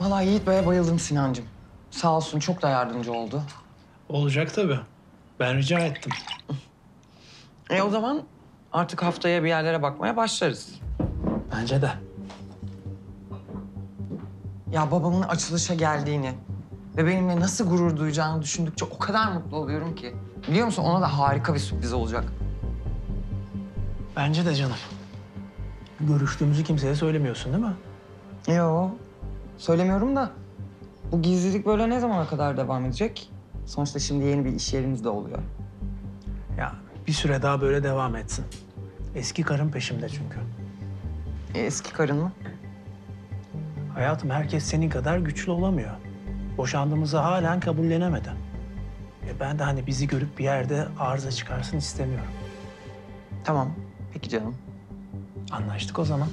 Vallahi Yiğit Bey'e bayıldım Sinancığım. Sağ olsun çok da yardımcı oldu. Olacak tabii. Ben rica ettim. E o zaman artık haftaya bir yerlere bakmaya başlarız. Bence de. Ya babamın açılışa geldiğini ve benimle nasıl gurur duyacağını düşündükçe o kadar mutlu oluyorum ki. Biliyor musun ona da harika bir sürpriz olacak. Bence de canım. Görüştüğümüzü kimseye söylemiyorsun değil mi? Yo, söylemiyorum da bu gizlilik böyle ne zamana kadar devam edecek? Sonuçta şimdi yeni bir iş yerimiz de oluyor. Ya bir süre daha böyle devam etsin. Eski karın peşimde çünkü. E, eski karın mı? Hayatım herkes senin kadar güçlü olamıyor. Boşandığımızı halen kabullenemedi. E ben de hani bizi görüp bir yerde arıza çıkarsın istemiyorum. Tamam, peki canım. Anlaştık o zaman.